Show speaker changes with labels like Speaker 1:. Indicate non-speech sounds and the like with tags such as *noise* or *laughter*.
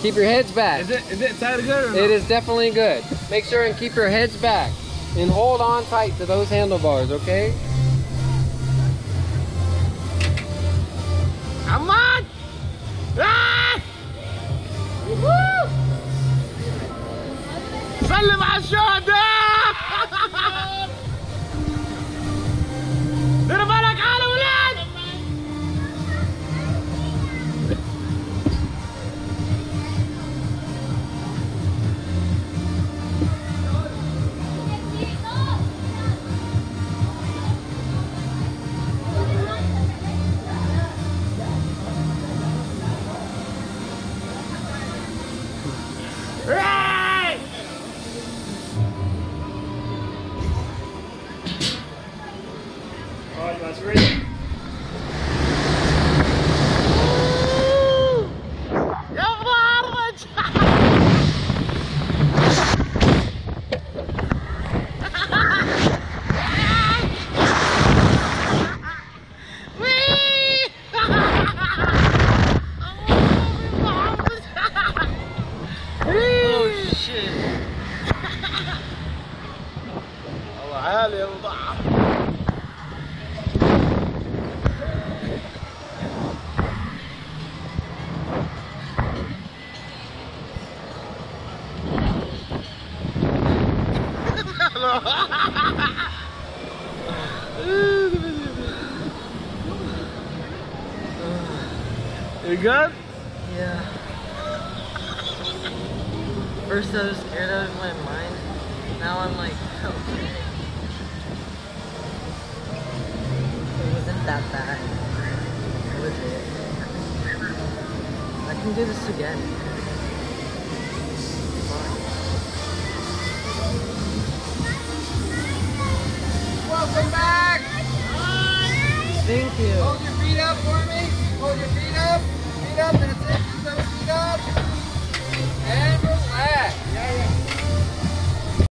Speaker 1: Keep your heads back.
Speaker 2: Is it, is it tight good
Speaker 1: It is definitely good. Make sure and keep your heads back and hold on tight to those handlebars, okay?
Speaker 2: Come on! Ah! Woo! Salve That was really.
Speaker 1: Oh, shit. *laughs*
Speaker 2: Allah, hell, *laughs* You good?
Speaker 1: Yeah. First I was scared out of my mind. Now I'm like, okay. *laughs* It wasn't that bad. Was it? I can do this again. Thank you.
Speaker 3: Hold your feet up for me. Hold your feet up. Feet up. That's it.